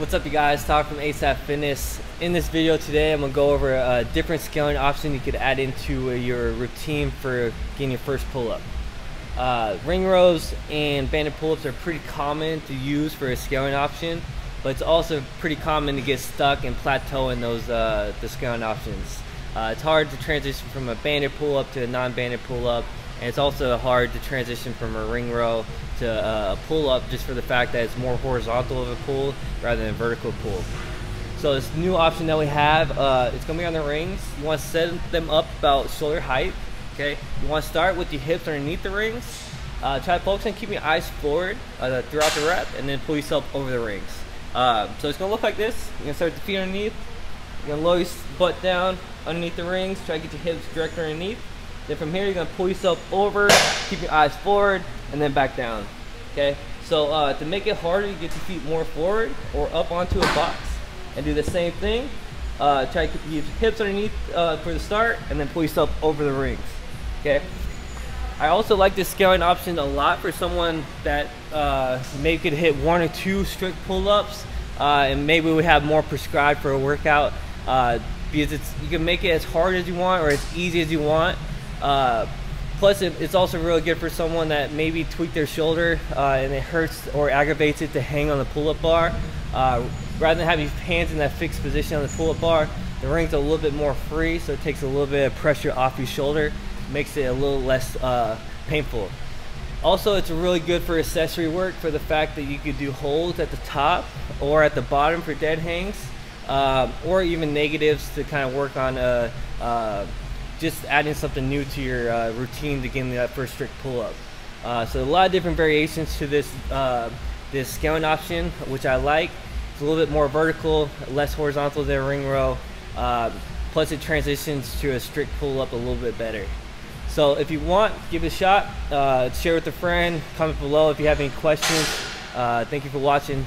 What's up you guys, Todd from ASAP Fitness. In this video today I'm to go over a different scaling option you could add into your routine for getting your first pull-up. Uh, ring rows and banded pull-ups are pretty common to use for a scaling option, but it's also pretty common to get stuck and plateau in those uh, the scaling options. Uh, it's hard to transition from a banded pull-up to a non-banded pull-up, and it's also hard to transition from a ring row to uh, a pull up just for the fact that it's more horizontal of a pull rather than a vertical pull. So this new option that we have, uh, it's gonna be on the rings. You wanna set them up about shoulder height, okay? You wanna start with your hips underneath the rings. Uh, try to focus on keeping your eyes forward uh, throughout the rep and then pull yourself over the rings. Uh, so it's gonna look like this. You're gonna start with the feet underneath. You're gonna lower your butt down underneath the rings. Try to get your hips directly underneath. Then from here, you're gonna pull yourself over, keep your eyes forward, and then back down. Okay, so uh, to make it harder, you get your feet more forward or up onto a box and do the same thing. Uh, try to keep your hips underneath uh, for the start and then pull yourself over the rings. Okay. I also like this scaling option a lot for someone that uh, maybe could hit one or two strict pull-ups uh, and maybe we have more prescribed for a workout uh, because it's you can make it as hard as you want or as easy as you want. Uh, plus, it, it's also really good for someone that maybe tweaked their shoulder uh, and it hurts or aggravates it to hang on the pull-up bar. Uh, rather than having your hands in that fixed position on the pull-up bar, the ring's a little bit more free, so it takes a little bit of pressure off your shoulder, makes it a little less uh, painful. Also, it's really good for accessory work for the fact that you could do holds at the top or at the bottom for dead hangs, um, or even negatives to kind of work on uh, uh, just adding something new to your uh, routine to get that first strict pull up. Uh, so a lot of different variations to this uh, this scaling option, which I like. It's a little bit more vertical, less horizontal than a ring row. Uh, plus, it transitions to a strict pull up a little bit better. So if you want, give it a shot. Uh, share with a friend. Comment below if you have any questions. Uh, thank you for watching.